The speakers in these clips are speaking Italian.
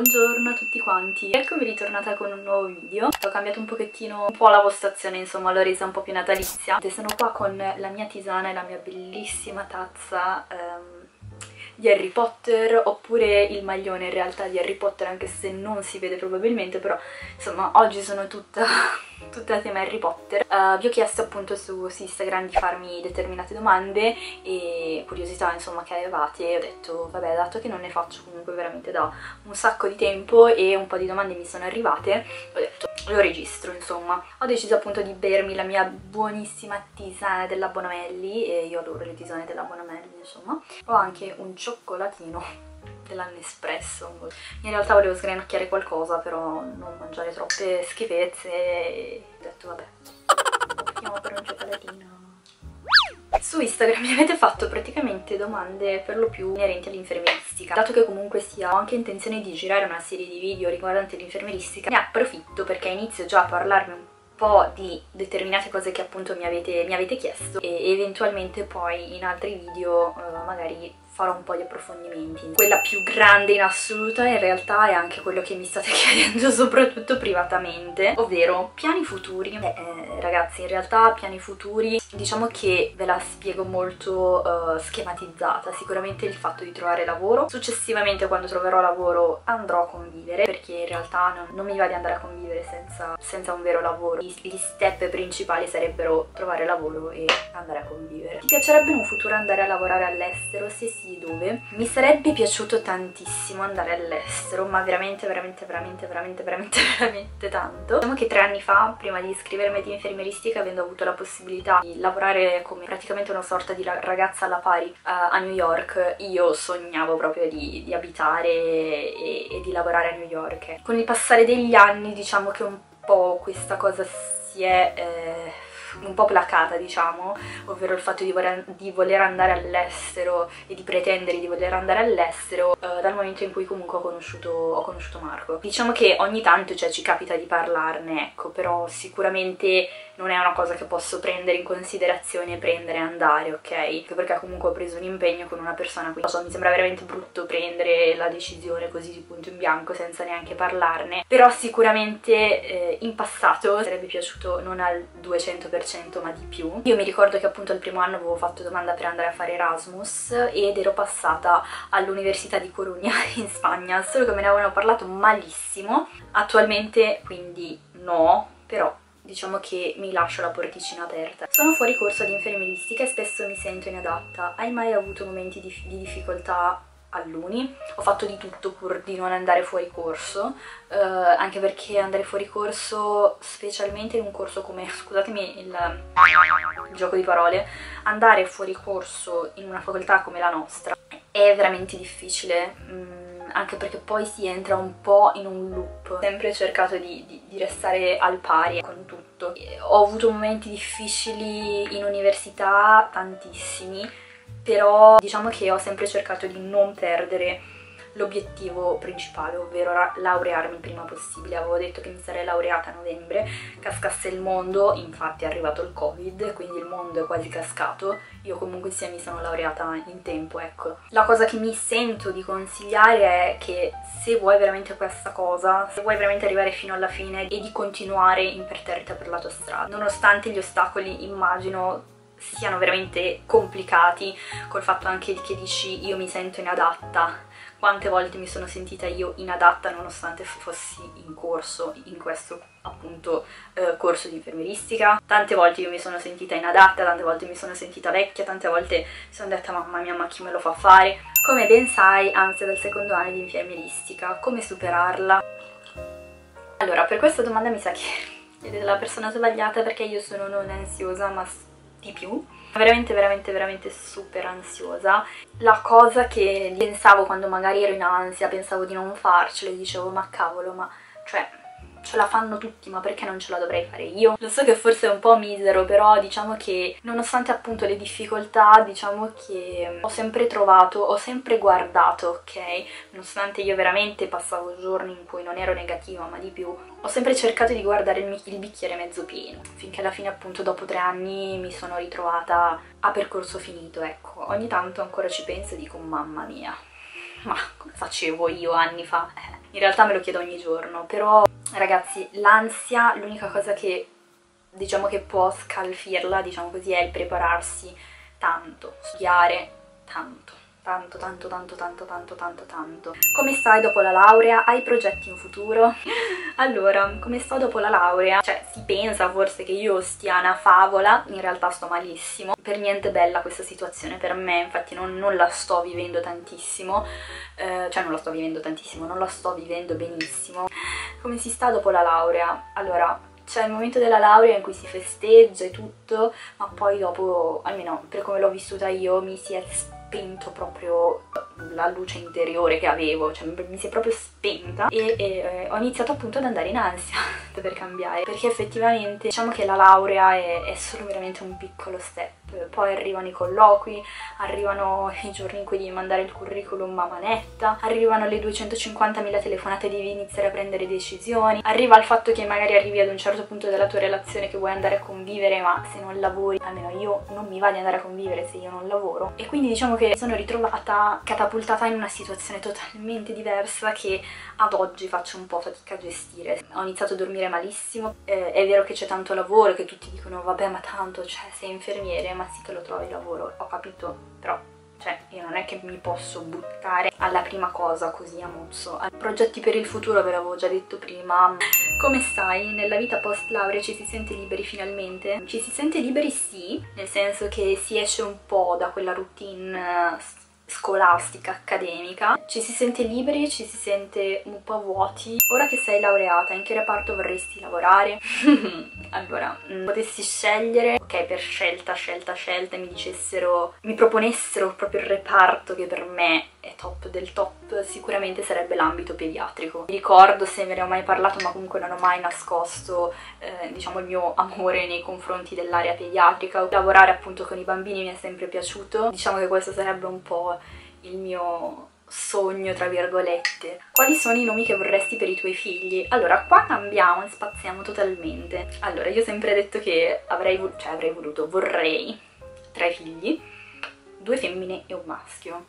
Buongiorno a tutti quanti, eccomi ritornata con un nuovo video. Ho cambiato un pochettino un po' la postazione, insomma l'ho resa un po' più natalizia. Sono qua con la mia tisana e la mia bellissima tazza um, di Harry Potter oppure il maglione in realtà di Harry Potter anche se non si vede probabilmente però insomma oggi sono tutta tutta la tema Harry Potter. Uh, vi ho chiesto appunto su, Instagram di farmi determinate domande e curiosità insomma che avevate. Ho detto vabbè dato che non ne faccio comunque veramente da un sacco di tempo e un po' di domande mi sono arrivate ho detto lo registro insomma. Ho deciso appunto di bermi la mia buonissima tisana della Bonamelli e io adoro le tisane della Bonamelli insomma. Ho anche un cioccolatino dell'Annespresso. In realtà volevo sgranocchiare qualcosa, però non mangiare troppe schifezze e ho detto vabbè, optiamo per un cioccolatino. Su Instagram mi avete fatto praticamente domande per lo più inerenti all'infermieristica. Dato che comunque sia ho anche intenzione di girare una serie di video riguardanti l'infermieristica, ne approfitto perché inizio già a parlarmi un po' di determinate cose che appunto mi avete, mi avete chiesto e eventualmente poi in altri video uh, magari farò un po' di approfondimenti. Quella più grande in assoluto in realtà è anche quello che mi state chiedendo soprattutto privatamente, ovvero piani futuri. Beh, eh, ragazzi, in realtà piani futuri diciamo che ve la spiego molto uh, schematizzata. Sicuramente il fatto di trovare lavoro. Successivamente quando troverò lavoro andrò a convivere, perché in realtà non, non mi va di andare a convivere senza, senza un vero lavoro. Gli, gli step principali sarebbero trovare lavoro e andare a convivere. Ti piacerebbe in un futuro andare a lavorare all'estero? Se sì, dove. Mi sarebbe piaciuto tantissimo andare all'estero, ma veramente, veramente, veramente, veramente, veramente, veramente tanto. Diciamo che tre anni fa, prima di iscrivermi di infermieristica, avendo avuto la possibilità di lavorare come praticamente una sorta di ragazza alla pari uh, a New York, io sognavo proprio di, di abitare e, e di lavorare a New York. Con il passare degli anni, diciamo che un po' questa cosa si è... Eh, un po' placata diciamo, ovvero il fatto di voler, di voler andare all'estero e di pretendere di voler andare all'estero eh, dal momento in cui comunque ho conosciuto, ho conosciuto Marco. Diciamo che ogni tanto cioè, ci capita di parlarne, ecco, però sicuramente non è una cosa che posso prendere in considerazione prendere e andare, ok? Perché comunque ho preso un impegno con una persona, quindi so, mi sembra veramente brutto prendere la decisione così di punto in bianco senza neanche parlarne, però sicuramente eh, in passato sarebbe piaciuto non al 200% ma di più. Io mi ricordo che appunto il primo anno avevo fatto domanda per andare a fare Erasmus ed ero passata all'università di Corugna in Spagna, solo che me ne avevano parlato malissimo, attualmente quindi no, però diciamo che mi lascio la porticina aperta. Sono fuori corso di infermieristica e spesso mi sento inadatta. Hai mai avuto momenti di, di difficoltà all'uni? Ho fatto di tutto pur di non andare fuori corso, eh, anche perché andare fuori corso, specialmente in un corso come, scusatemi il, il gioco di parole, andare fuori corso in una facoltà come la nostra è veramente difficile. Mm anche perché poi si entra un po' in un loop. Ho sempre cercato di, di, di restare al pari con tutto. Ho avuto momenti difficili in università, tantissimi, però diciamo che ho sempre cercato di non perdere l'obiettivo principale, ovvero laurearmi il prima possibile. Avevo detto che mi sarei laureata a novembre, cascasse il mondo, infatti è arrivato il covid, quindi il mondo è quasi cascato. Io comunque sia mi sono laureata in tempo, ecco. La cosa che mi sento di consigliare è che se vuoi veramente questa cosa, se vuoi veramente arrivare fino alla fine e di continuare imperterrita per la tua strada, nonostante gli ostacoli immagino siano veramente complicati col fatto anche che dici io mi sento inadatta quante volte mi sono sentita io inadatta nonostante fossi in corso in questo appunto eh, corso di infermieristica. Tante volte io mi sono sentita inadatta tante volte mi sono sentita vecchia tante volte mi sono detta mamma mia ma chi me lo fa fare? Come ben sai ansia del secondo anno di infermieristica come superarla? Allora per questa domanda mi sa che siete la persona sbagliata perché io sono non ansiosa ma di più veramente veramente veramente super ansiosa. La cosa che pensavo quando magari ero in ansia pensavo di non farcela e dicevo ma cavolo ma cioè ce la fanno tutti ma perché non ce la dovrei fare io? Lo so che forse è un po' misero però diciamo che nonostante appunto le difficoltà diciamo che ho sempre trovato, ho sempre guardato ok? Nonostante io veramente passavo giorni in cui non ero negativa ma di più ho sempre cercato di guardare il, il bicchiere mezzo pieno finché alla fine appunto dopo tre anni mi sono ritrovata a percorso finito ecco ogni tanto ancora ci penso e dico mamma mia ma come facevo io anni fa? Eh in realtà me lo chiedo ogni giorno, però ragazzi l'ansia, l'unica cosa che diciamo che può scalfirla, diciamo così, è il prepararsi tanto, studiare tanto tanto tanto tanto tanto tanto tanto tanto come stai dopo la laurea? hai progetti in futuro? allora come sto dopo la laurea? cioè si pensa forse che io stia una favola in realtà sto malissimo per niente bella questa situazione per me infatti non, non la sto vivendo tantissimo eh, cioè non la sto vivendo tantissimo non la sto vivendo benissimo come si sta dopo la laurea? allora c'è il momento della laurea in cui si festeggia e tutto, ma poi dopo, almeno per come l'ho vissuta io, mi si è spento proprio la luce interiore che avevo, cioè mi si è proprio spenta e, e eh, ho iniziato appunto ad andare in ansia per cambiare, perché effettivamente diciamo che la laurea è, è solo veramente un piccolo step poi arrivano i colloqui, arrivano i giorni in cui devi mandare il curriculum a manetta, arrivano le 250.000 telefonate devi iniziare a prendere decisioni, arriva il fatto che magari arrivi ad un certo punto della tua relazione che vuoi andare a convivere ma se non lavori, almeno io non mi va di andare a convivere se io non lavoro e quindi diciamo che sono ritrovata catapultata in una situazione totalmente diversa che ad oggi faccio un po' fatica a gestire. Ho iniziato a dormire malissimo, eh, è vero che c'è tanto lavoro, che tutti dicono vabbè ma tanto, cioè sei infermiere, ma sì che lo trovi lavoro, ho capito, però cioè io non è che mi posso buttare alla prima cosa così a mozzo. Progetti per il futuro ve l'avevo già detto prima. Come stai? Nella vita post laurea ci si sente liberi finalmente? Ci si sente liberi sì, nel senso che si esce un po' da quella routine scolastica, accademica, ci si sente liberi, ci si sente un po' vuoti. Ora che sei laureata, in che reparto vorresti lavorare? allora, mm, potessi scegliere, ok, per scelta, scelta, scelta, mi dicessero, mi proponessero proprio il reparto che per me è top del top, sicuramente sarebbe l'ambito pediatrico. Mi ricordo se ve ne ho mai parlato, ma comunque non ho mai nascosto, eh, diciamo, il mio amore nei confronti dell'area pediatrica. Lavorare appunto con i bambini mi è sempre piaciuto. Diciamo che questo sarebbe un po' il mio sogno tra virgolette. Quali sono i nomi che vorresti per i tuoi figli? Allora qua cambiamo e spaziamo totalmente. Allora io ho sempre detto che avrei, cioè avrei voluto vorrei tre figli due femmine e un maschio.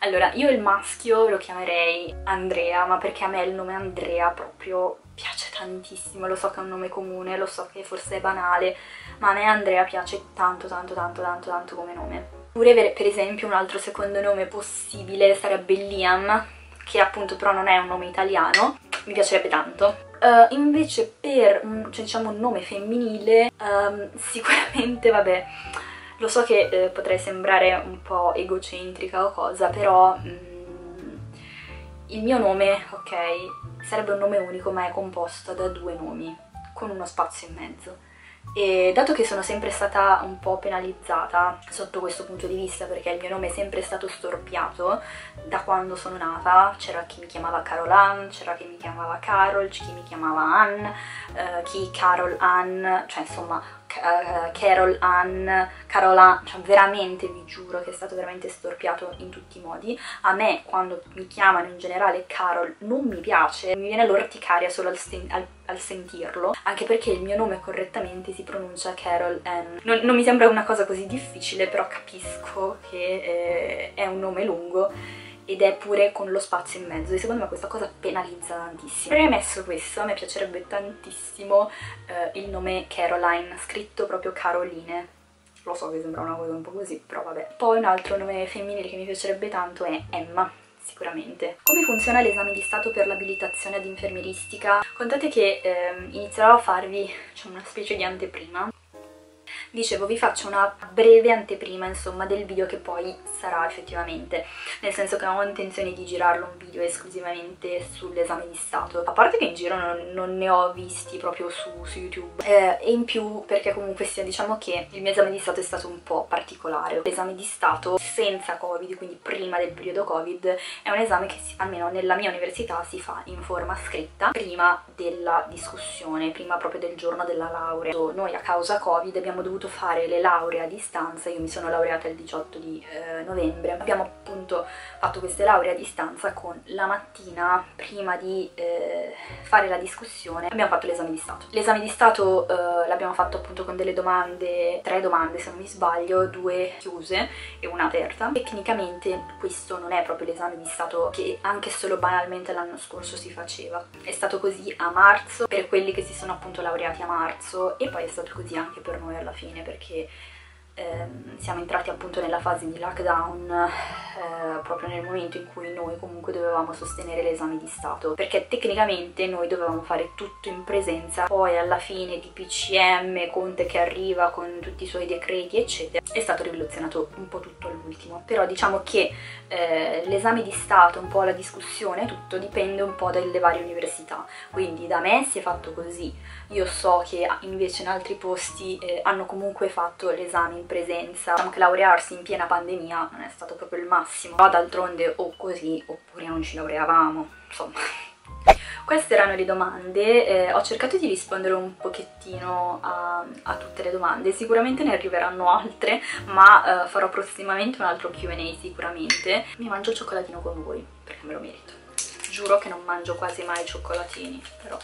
Allora io il maschio lo chiamerei Andrea ma perché a me il nome Andrea proprio piace tantissimo. Lo so che è un nome comune lo so che forse è banale ma a me Andrea piace tanto tanto tanto tanto tanto come nome Oppure per esempio un altro secondo nome possibile sarebbe Liam, che appunto però non è un nome italiano, mi piacerebbe tanto. Uh, invece per un, cioè, diciamo, un nome femminile, um, sicuramente, vabbè, lo so che eh, potrei sembrare un po' egocentrica o cosa, però mm, il mio nome, ok, sarebbe un nome unico ma è composto da due nomi, con uno spazio in mezzo e dato che sono sempre stata un po' penalizzata sotto questo punto di vista perché il mio nome è sempre stato storpiato da quando sono nata c'era chi mi chiamava Carolan, c'era chi mi chiamava Carol, chi mi chiamava Ann, uh, chi Carol Ann, cioè insomma Carol Ann, Carola, cioè veramente vi giuro che è stato veramente storpiato in tutti i modi. A me quando mi chiamano in generale Carol non mi piace, mi viene l'orticaria solo al, al, al, sentirlo, anche perché il mio nome correttamente si pronuncia Carol Ann. Non, non mi sembra una cosa così difficile, però capisco che eh, è un nome lungo ed è pure con lo spazio in mezzo e secondo me questa cosa penalizza tantissimo. Premesso questo, a me piacerebbe tantissimo eh, il nome Caroline, scritto proprio Caroline. Lo so che sembra una cosa un po' così, però vabbè. Poi un altro nome femminile che mi piacerebbe tanto è Emma sicuramente. Come funziona l'esame di stato per l'abilitazione ad infermieristica? Contate che eh, inizierò a farvi cioè, una specie di anteprima dicevo vi faccio una breve anteprima insomma del video che poi sarà effettivamente. Nel senso che ho intenzione di girarlo un video esclusivamente sull'esame di stato. A parte che in giro non, non ne ho visti proprio su, su youtube. Eh, e in più perché comunque sia diciamo che il mio esame di stato è stato un po' particolare. L'esame di stato senza covid quindi prima del periodo covid è un esame che si, almeno nella mia università si fa in forma scritta prima della discussione prima proprio del giorno della laurea. Noi a causa covid abbiamo dovuto voluto fare le lauree a distanza, io mi sono laureata il 18 di eh, novembre, abbiamo appunto fatto queste lauree a distanza con la mattina prima di eh, fare la discussione abbiamo fatto l'esame di Stato. L'esame di Stato eh, l'abbiamo fatto appunto con delle domande, tre domande se non mi sbaglio, due chiuse e una aperta. Tecnicamente questo non è proprio l'esame di Stato che anche solo banalmente l'anno scorso si faceva. È stato così a marzo per quelli che si sono appunto laureati a marzo e poi è stato così anche per noi alla fine perché ehm, siamo entrati appunto nella fase di lockdown eh, proprio nel momento in cui noi comunque dovevamo sostenere l'esame di Stato perché tecnicamente noi dovevamo fare tutto in presenza poi alla fine di PCM, Conte che arriva con tutti i suoi decreti eccetera è stato rivoluzionato un po' tutto all'ultimo. Però diciamo che eh, l'esame di Stato, un po' la discussione, tutto dipende un po' dalle varie università. Quindi da me si è fatto così. Io so che invece in altri posti eh, hanno comunque fatto l'esame in presenza. Diciamo che laurearsi in piena pandemia non è stato proprio il massimo, ma d'altronde o così oppure non ci laureavamo, insomma. Queste erano le domande, eh, ho cercato di rispondere un pochettino a, a, tutte le domande, sicuramente ne arriveranno altre, ma eh, farò prossimamente un altro Q&A sicuramente. Mi mangio il cioccolatino con voi, perché me lo merito. Giuro che non mangio quasi mai cioccolatini, però...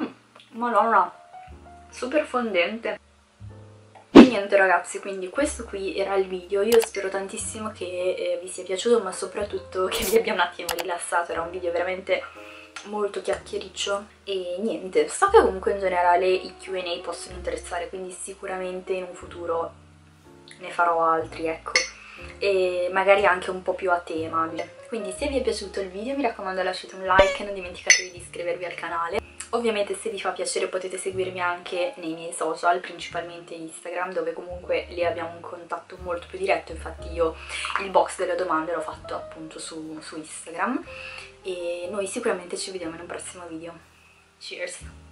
Mm, madonna, super fondente. Niente ragazzi quindi questo qui era il video. Io spero tantissimo che eh, vi sia piaciuto ma soprattutto che vi abbia un attimo rilassato. Era un video veramente molto chiacchiericcio. E niente so che comunque in generale i Q&A possono interessare quindi sicuramente in un futuro ne farò altri ecco. E magari anche un po' più a tema quindi se vi è piaciuto il video mi raccomando lasciate un like. Non dimenticatevi di iscrivervi al canale Ovviamente se vi fa piacere potete seguirmi anche nei miei social, principalmente Instagram, dove comunque lì abbiamo un contatto molto più diretto, infatti io il box delle domande l'ho fatto appunto su, su Instagram e noi sicuramente ci vediamo in un prossimo video. Cheers!